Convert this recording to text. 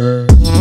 Sir.